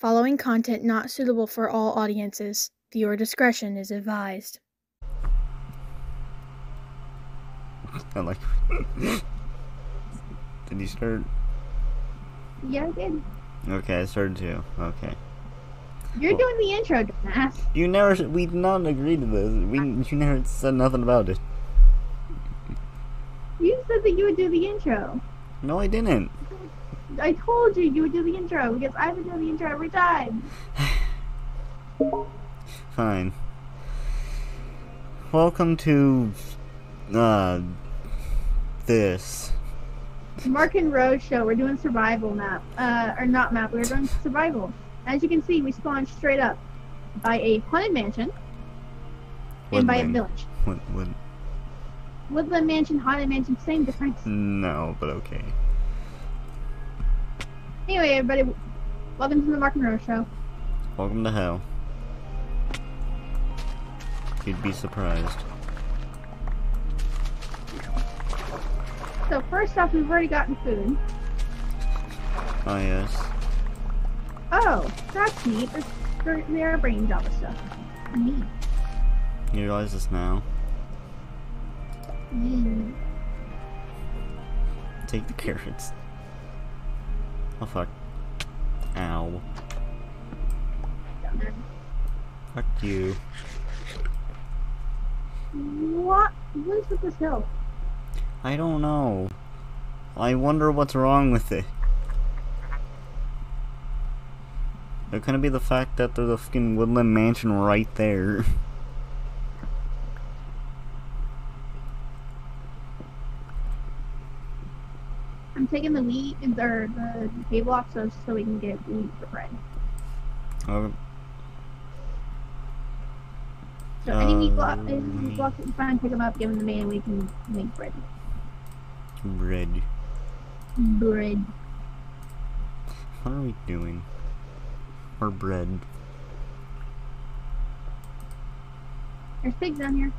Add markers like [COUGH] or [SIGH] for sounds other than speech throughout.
Following content not suitable for all audiences. Viewer discretion is advised. [LAUGHS] I like. [LAUGHS] did you start? Yeah, I did. Okay, I started too. Okay. You're doing the intro, dumbass. You never. We did not agree to this. We. Ah. You never said nothing about it. You said that you would do the intro. No, I didn't. I told you you would do the intro because I would do the intro every time. [SIGHS] Fine. Welcome to. Uh. This. Mark and Rose show. We're doing survival map. Uh, or not map. We're doing survival. As you can see, we spawned straight up by a haunted mansion and by a village. What? What? Woodland mansion, haunted mansion, same difference. No, but okay. Anyway, everybody, welcome to the Mark and Rose show. Welcome to hell. You'd be surprised. So first off, we've already gotten food. Oh yes. Oh, that's neat. They're, they're, they are bringing Java stuff. Neat. You realize this now? Mm. Take the carrots. Oh fuck. Ow. Fuck you. What? What is with this hill? I don't know. I wonder what's wrong with it. It couldn't be the fact that there's a fucking woodland mansion right there. [LAUGHS] taking the wheat or the hay blocks so, so we can get wheat for bread. Oh, So any wheat, block, Um, any wheat blocks that you find, pick them up, give them to me, and we can make bread. bread. Bread. What are we doing? Or bread. There's pigs down here.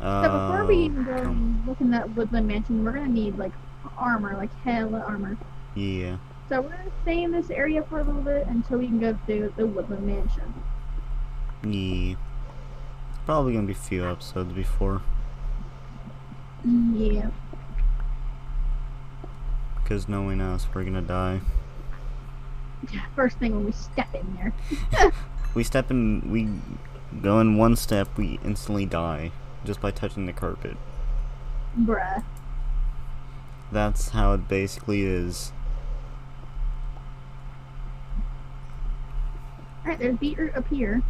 Uh, So before we even go and look in that woodland mansion, we're gonna need like armor, like hella armor. Yeah. So we're gonna stay in this area for a little bit until we can go to the woodland mansion. Yeah. Probably gonna be a few episodes before. Yeah. Because knowing us, we're gonna die. [LAUGHS] First thing when we step in there. [LAUGHS] [LAUGHS] We step in, we go in one step, we instantly die. Just by touching the carpet. Bruh. That's how it basically is. Alright, there's beetroot up here.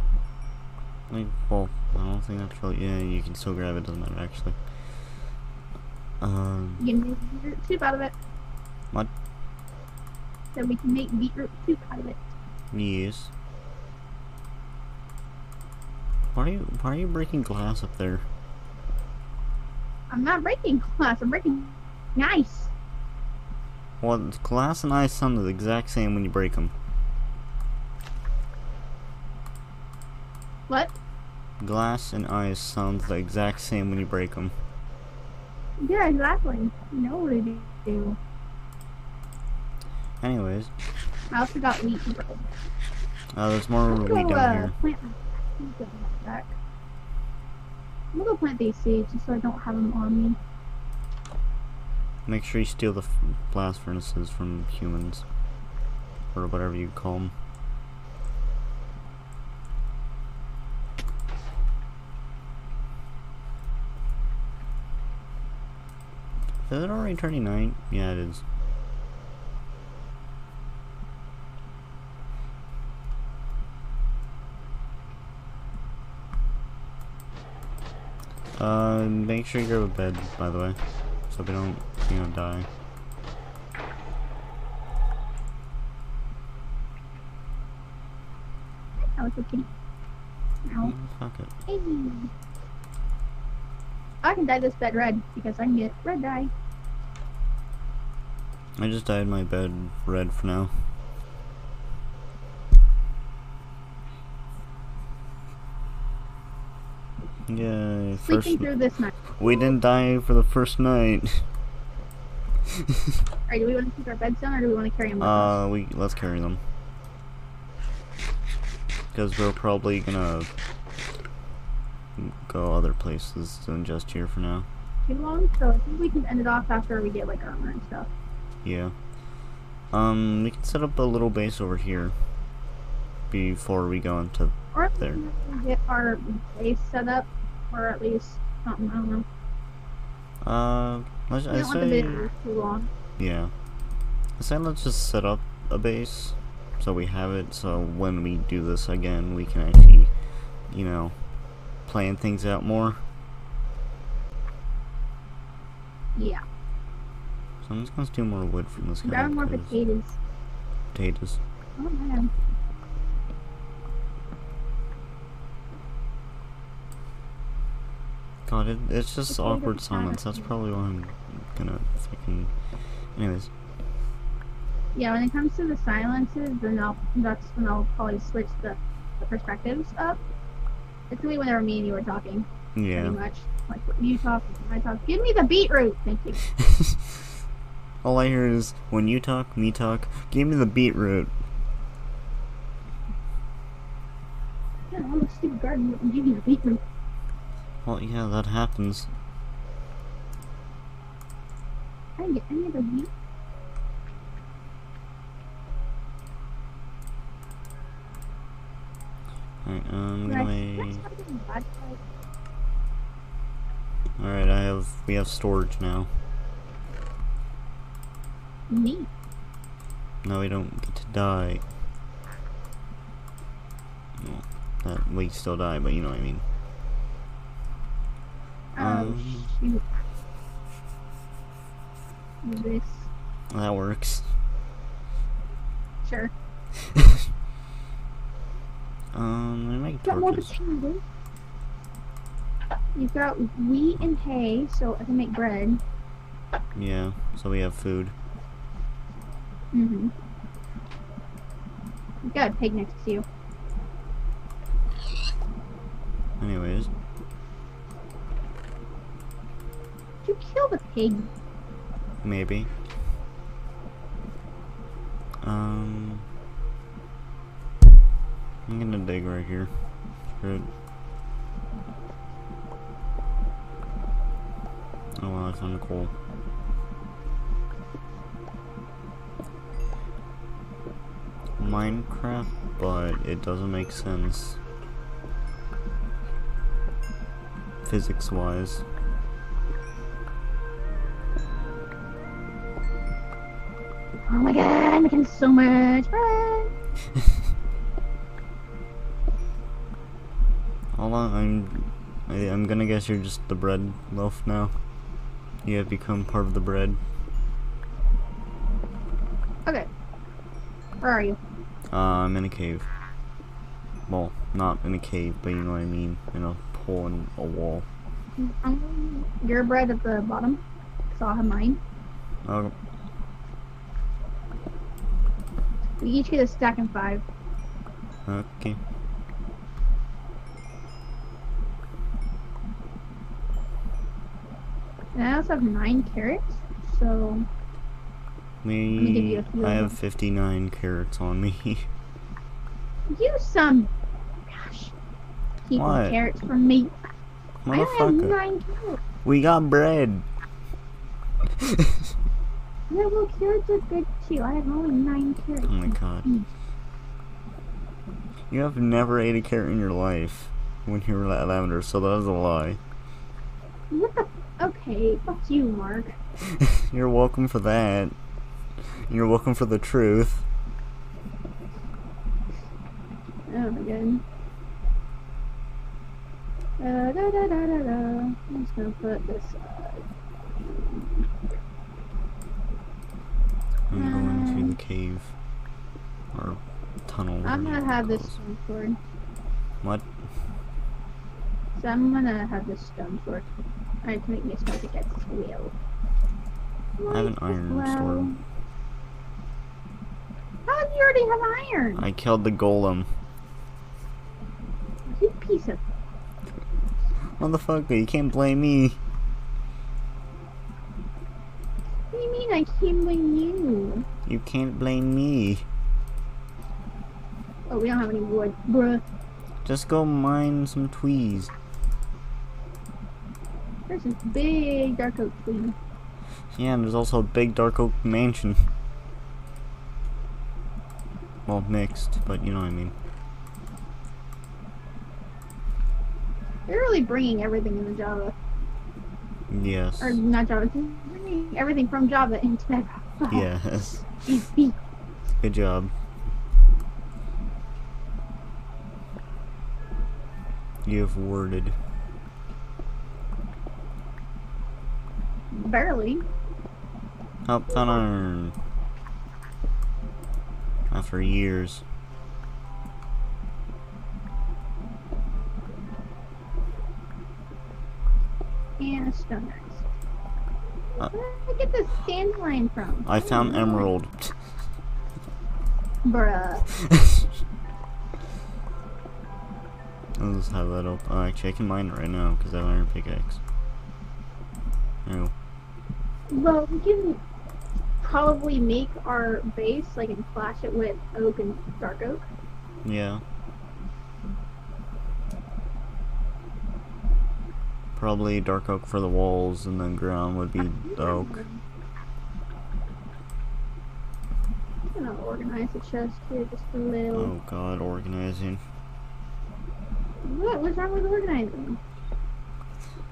Like, well, I don't think that's really. Yeah, you can still grab it, doesn't matter actually. Um, You can make beetroot soup out of it. What? So we can make beetroot soup out of it. yes. Why are you, why are you breaking glass up there? I'm not breaking glass, I'm breaking ice. Well, glass and ice sound the exact same when you break them. What? Glass and ice sounds the exact same when you break them. Yeah, exactly. You know what to do. Anyways, I also got wheat uh, there's more wheat go, down uh, here. plant I'm gonna. I'm gonna go plant these seeds just so I don't have them on me. Make sure you steal the blast furnaces from humans. Or whatever you call them. Is it already turning night? Yeah, it is. Uh, make sure you grab a bed, by the way, so we don't, you know, die. I was looking. Ow. Mm, fuck it. Hey. I can dye this bed red because I can get red dye. I just dyed my bed red for now. Yay, first. Through this night. We didn't die for the first night. [LAUGHS] Alright, do we want to keep our beds down or do we want to carry them with us? Uh, we let's carry them. because we're probably gonna go other places than just here for now. Too long, so I think we can end it off after we get like armor and stuff. Yeah. Um, we can set up a little base over here before we go into. Or There. get our base set up, or at least something. I don't know. Uh, let's, We I don't want say, video too long. yeah. I say let's just set up a base so we have it. So when we do this again, we can actually, you know, plan things out more. Yeah. So I'm just gonna steal more wood from this guy. Grab more potatoes. Potatoes. Oh man. God, it, it's just awkward silence. That's probably why I'm gonna fucking. Anyways, Yeah, when it comes to the silences, then I'll that's when I'll probably switch the, the perspectives up. It's only whenever me and you were talking, yeah. pretty much. Like you talk, I talk. Give me the beetroot. Thank you. [LAUGHS] All I hear is when you talk, me talk. Give me the beetroot. Yeah, I'm a stupid garden. Give me the beetroot. Well, yeah, that happens. I get of. Alright, um, I anyway. scratch something bad? Alright, I have. We have storage now. Neat. No, we don't get to die. Well, that we still die, but you know what I mean. Um. This. That works. Sure. [LAUGHS] Um, I make Got more potatoes. You've got wheat and hay, so I can make bread. Yeah, so we have food. Mm-hmm. You've got a pig next to you. Anyways, you kill the pig? maybe. Um, I'm gonna dig right here. It. Oh wow, kind of cool. Minecraft, but it doesn't make sense. Physics Oh my god, I'm making so much bread. [LAUGHS] Hold on, I'm. I, I'm gonna guess you're just the bread loaf now. You have become part of the bread. Okay. Where are you? Uh, I'm in a cave. Well, not in a cave, but you know what I mean. In a hole in a wall. Um, your bread at the bottom. So I'll have mine. Oh, We each get a stack and five. okay. And I also have nine carrots. So me give you a few I have 59 carrots on me. [LAUGHS] use some. Gosh. Keep What? the carrots from me. I have nine carrots. We got bread. Yeah, well, carrots are good too. I have only nine carrots. Oh Mm. You have never ate a carrot in your life when you were at Lavender, so that was a lie. What the? Okay, fuck you, Mark. [LAUGHS] You're welcome for that. You're welcome for the truth. Oh my god. Da, da, da, da, da, da. I'm just gonna put this. Uh, I'm going to Um, the cave. Or tunnel. I'm gonna have this stone sword. What? So I'm gonna have this stone sword. Alright, to make me a small pickaxe as well. I have an iron well. sword. How do you already have iron? I killed the golem. You piece of. Motherfucker, you can't blame me. What do you mean I can't blame you? You can't blame me. Oh, we don't have any wood. Bruh. Just go mine some tweez. There's this big dark oak tree. Yeah, and there's also a big dark oak mansion. Well, mixed, but you know what I mean. They're really bringing everything into Java. Yes. Or not Java, bringing everything from Java into Bedrock. Yes. [LAUGHS] Good job. You've worded. Barely. Oh, found iron. After years. And a stone axe. Uh. Where did I get this dandelion from? I found emerald. Bruh. [LAUGHS] I'll just have that up. Oh, actually, I can mine it right now because I have iron pickaxe. Oh, Well, we can probably make our base, like, and flash it with oak and dark oak. yeah. Probably dark oak for the walls, and then ground would be oak. I'm gonna organize the chest here just a little. Oh god, organizing. What? What's wrong with organizing?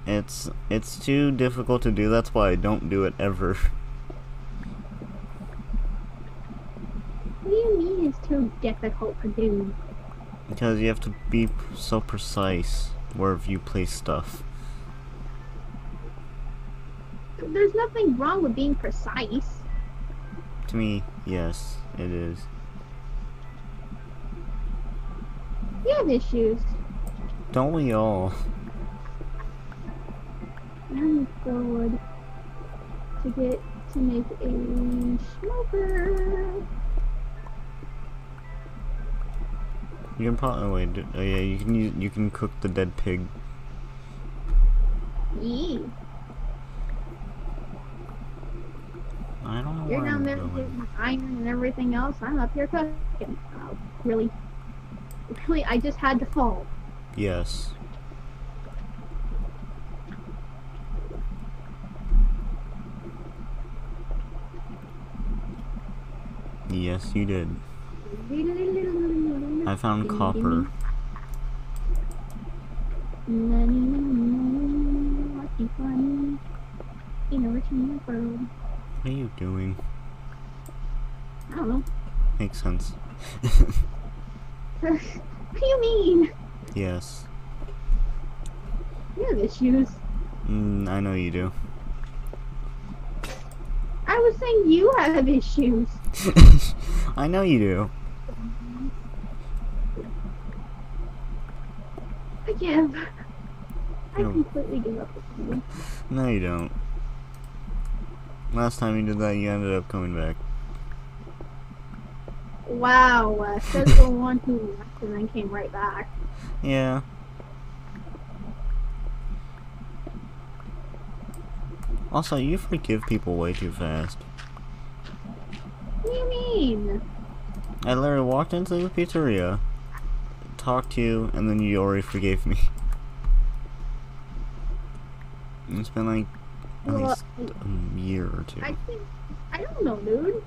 It's it's too difficult to do. That's why I don't do it ever. [LAUGHS] What do you mean it's too difficult to do? Because you have to be so precise wherever you place stuff. There's nothing wrong with being precise. To me, yes, it is. You have issues. Don't we all? I'm forward to get to make a smoker. You can probably wait. Oh yeah, you can use, you can cook the dead pig. Yee. I don't know You're down I'm there going. getting iron and everything else. I'm up here cooking. Oh, really? Really, I just had to fall. Yes. Yes, you did. I found copper. You know what you mean, bro. What are you doing? I don't know. Makes sense. [LAUGHS] [LAUGHS] what do you mean? Yes. You have issues. Mm, I know you do. I was saying you have issues. [LAUGHS] I know you do. I give. I No. completely give up you. No, you don't. Last time you did that, you ended up coming back. Wow, uh, says the one who left and then came right back. Yeah. Also, you forgive people way too fast. What do you mean? I literally walked into the pizzeria, talked to you, and then you already forgave me. [LAUGHS] It's been like at Well, least a year or two. I think I don't know, dude.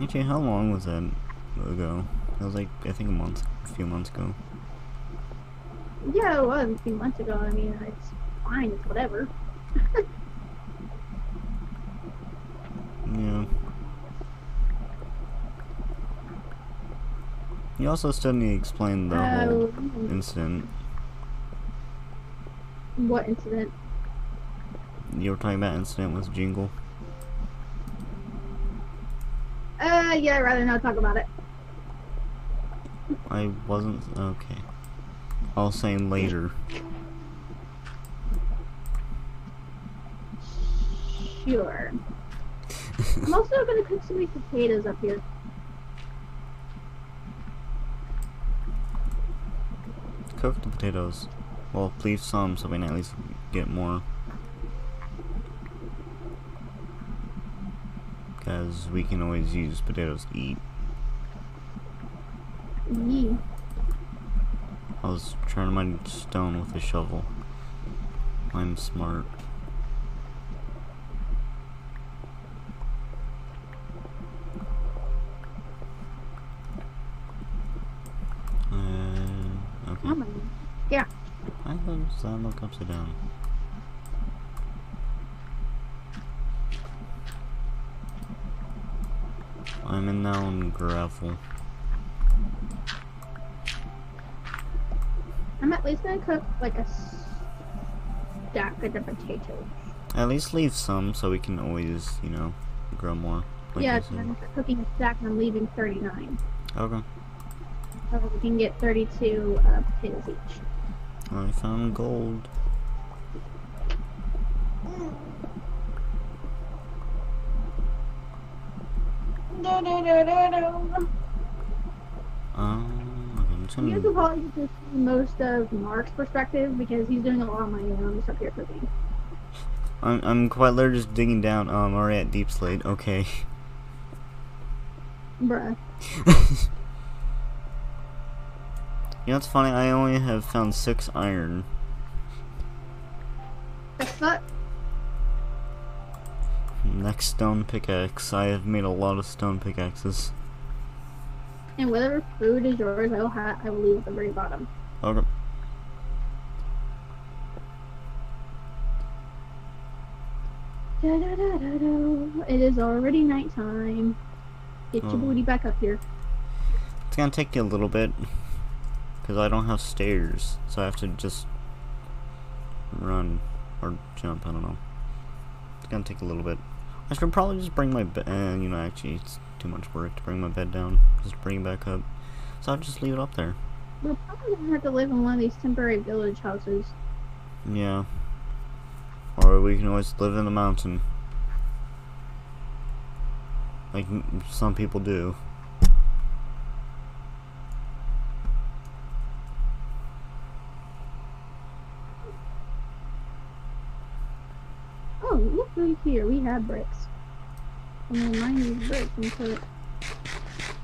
Actually, how long was that ago? It was like I think a month, a few months ago. Yeah, it was a few months ago. I mean, it's fine. It's whatever. [LAUGHS] Yeah. You also still need to explain the oh, whole Oh, incident. what incident? You were talking about incident with Jingle. Uh, yeah, I'd rather not talk about it. I wasn't okay. I was saying later. Sure. I'm also gonna cook some potatoes up here. Cook the potatoes. Well, leave some so we can at least get more. Because we can always use potatoes to eat. I was trying to mine stone with a shovel. I'm smart. Uh, okay. My. I thought that look upside down. I'm in now on gravel. I'm at least gonna cook like a stack of the potatoes. At least leave some so we can always, you know, grow more. like yeah. I'm cooking a stack and I'm leaving 39. Okay. So we can get 32 uh, potatoes each. I found gold. Um, okay, I'm just You gonna. can probably get to see most of Mark's perspective because he's doing a lot of and I'm just up here cooking. I'm, I'm quite literally just digging down. Oh, I'm already at deep slate. Okay. Bruh. [LAUGHS] You know what's funny? I only have found six iron. The fuck? Next stone pickaxe. I have made a lot of stone pickaxes. And whatever food is yours, I will, ha- I will leave at the very bottom. Okay. Da, da, da, da, da. It is already nighttime. Get your Oh. booty back up here. It's gonna take you a little bit. Because I don't have stairs. So I have to just run or jump. I don't know. It's gonna take a little bit. I should probably just bring my bed. Uh, you know, actually, it's too much work to bring my bed down. Just bring it back up. So I'll just leave it up there. We're probably gonna have to live in one of these temporary village houses. Yeah. Or we can always live in the mountain. Like some people do. Oh, look right here. We have bricks. I'm gonna mine these bricks and put.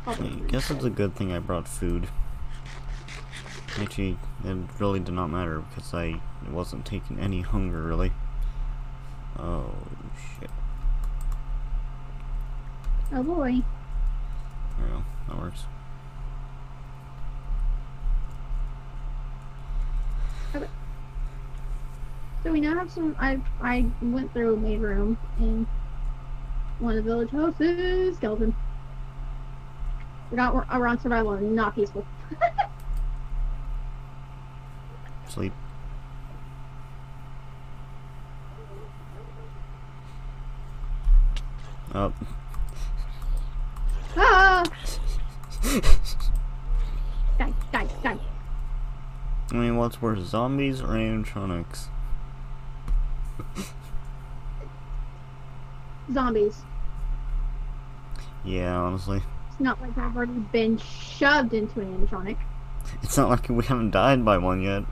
I guess it's a good thing I brought food. Actually, it really did not matter because I wasn't taking any hunger really. Oh shit. Oh boy. There we go. That works. We now have some. I I went through a maid room in one of the village houses. Skeleton. We're not. We're, we're on survival and not peaceful. [LAUGHS] Sleep. Oh. Ah! [LAUGHS] die, die, die. I mean, what's worse, zombies or animatronics? Zombies. Yeah, honestly. It's not like I've already been shoved into an animatronic. It's not like we haven't died by one yet.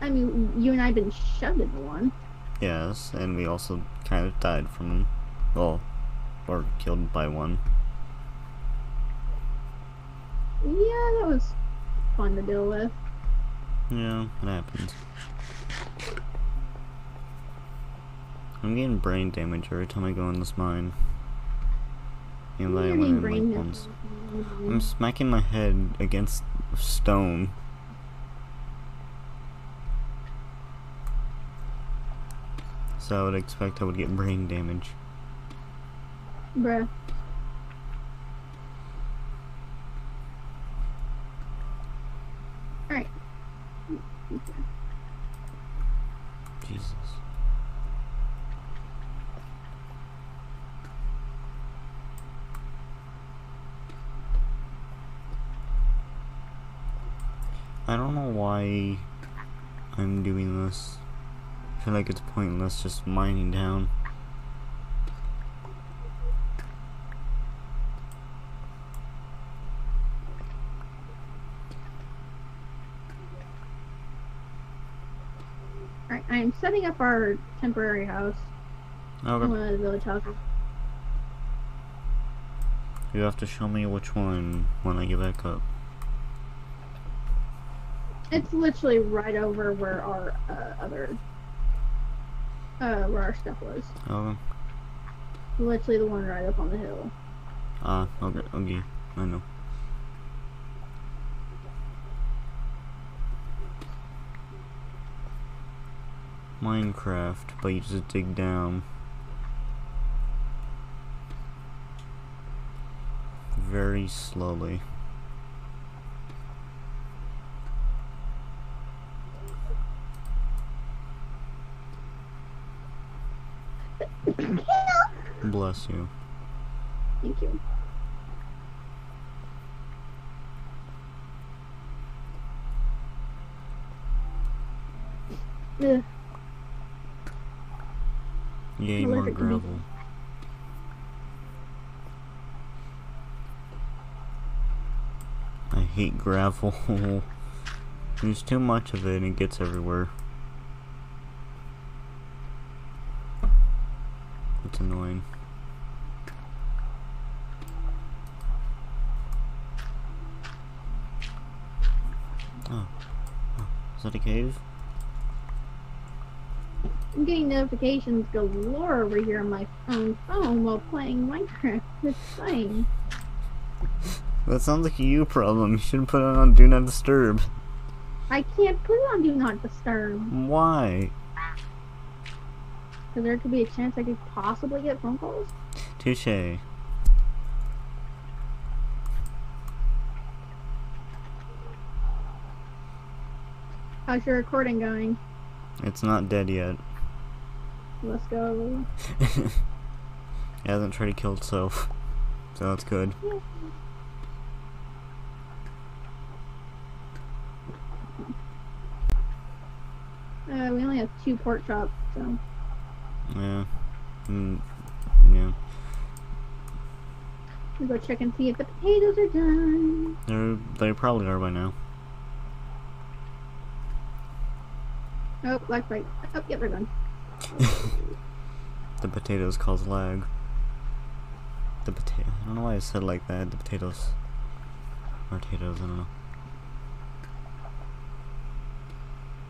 I mean, you and I have been shoved into one. Yes, and we also kind of died from them. Well, or killed by one. Yeah, that was fun to deal with. Yeah, it happens. I'm getting brain damage every time I go in this mine. And I You're went getting in brain like once. damage. I'm smacking my head against stone. So I would expect I would get brain damage. Bruh. Alright. Jesus. I don't know why I'm doing this. I feel like it's just mining down. Alright, I'm setting up our temporary house. Okay. One of the village houses. You have to show me which one when I get back up. It's literally right over where our uh, other, uh, where our stuff was. Oh, Literally the one right up on the hill. ah, okay, okay, I know. Minecraft, but you just dig down. Very slowly. Bless you. Thank you. Ugh. Yay, more wonder if it can be- gravel. I hate gravel. [LAUGHS] There's too much of it and it gets everywhere. It's annoying. Oh. oh. Is that a cave? I'm getting notifications galore over here on my own phone while playing Minecraft. [LAUGHS] It's fine. That sounds like a you problem. You shouldn't put it on Do Not Disturb. I can't put it on Do Not Disturb. Why? Because there could be a chance I could possibly get phone calls. Touche. How's your recording going? It's not dead yet. Let's go. [LAUGHS] it hasn't tried to kill itself. [LAUGHS] So that's good. Uh, we only have two pork chops, so. Yeah. Mm, yeah. We'll go check and see if the potatoes are done. They're, they probably are by now. Oh, black light. Oh, yep, they're done. [LAUGHS] The potatoes cause lag. The potato. I don't know why I said like that. The potatoes. Or potatoes, I don't know.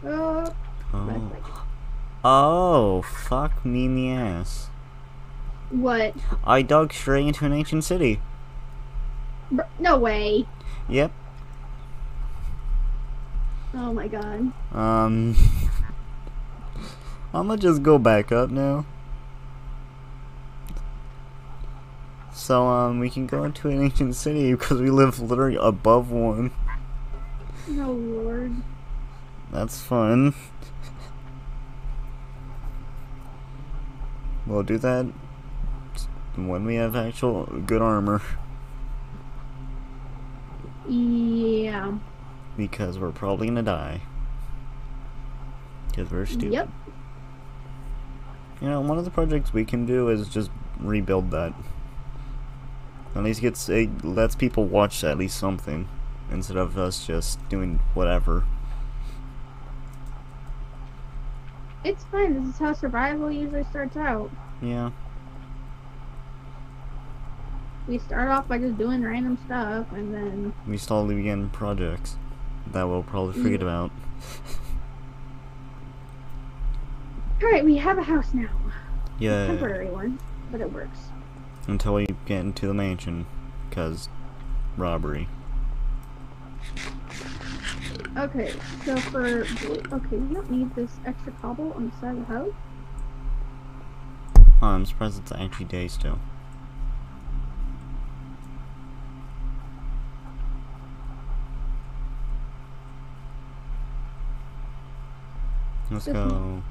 Oh, Oh. Oh, fuck me in the ass. What? I dug straight into an ancient city. Br- No way. Yep. Oh my god. Um. [LAUGHS] I'm gonna just go back up now. So, um, we can go into an ancient city because we live literally above one. Oh lord. That's fun. we'll do that when we have actual good armor. Yeah. Because we're probably gonna die. Because we're stupid. Yep. You know, one of the projects we can do is just rebuild that. At least gets it lets people watch at least something instead of us just doing whatever. It's fine. This is how survival usually starts out. Yeah. We start off by just doing random stuff, and then We slowly begin projects that we'll probably forget mm. about. [LAUGHS] all right, we have a house now. A Yeah. temporary one, but it works. Until we get into the mansion, cause robbery. Okay, so for okay, we don't need this extra cobble on the side of the house. Oh, I'm surprised it's actually day still. Let's go.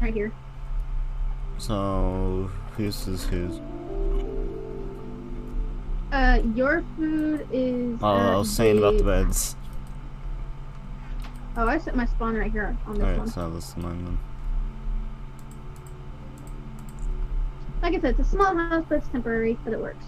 Right here. So, this is his. Uh, your food is. Oh, I was saying about the beds. Oh, I set my spawn right here on this Alright, one. so this is mine then. Like I said, it's a small house, but it's temporary, but it works.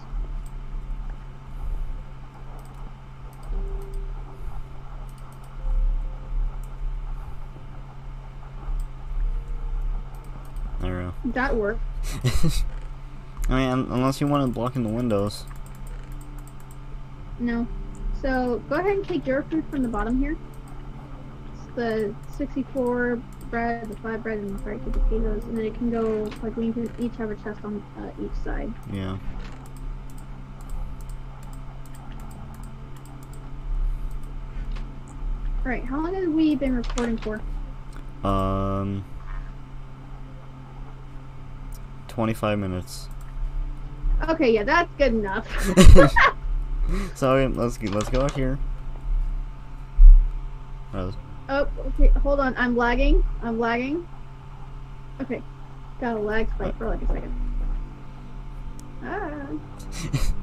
There we That work. [LAUGHS] I mean, unless you wanted blocking the windows. No. So go ahead and take your food from the bottom here. It's the 64 bread, the five bread, and the 32 potatoes, and then it can go like we can each have a chest on uh, each side. Yeah. All right. How long have we been recording for? Um. 25 minutes. Okay, yeah, that's good enough. [LAUGHS] [LAUGHS] Sorry, let's go, let's go out here. Oh, okay. Hold on. I'm lagging. I'm lagging. Okay. Got a lag spike for like a second. Ah. [LAUGHS]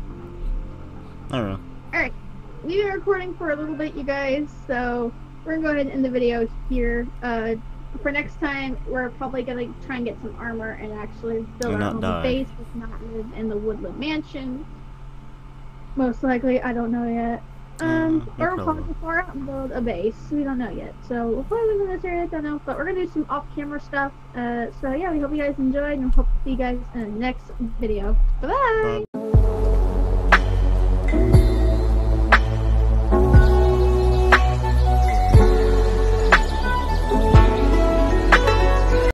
I don't know. Alright, we've been recording for a little bit, you guys, so we're gonna go ahead and end the video here. Uh, for next time, we're probably gonna try and get some armor and actually build our die. base, if not live in the Woodland Mansion. Most likely, I don't know yet. Um, you or we'll probably far out and build a base. We don't know yet. So we'll probably live in this area, I don't know. But we're gonna do some off-camera stuff. Uh, so yeah, we hope you guys enjoyed and hope to see you guys in the next video. Bye. Bye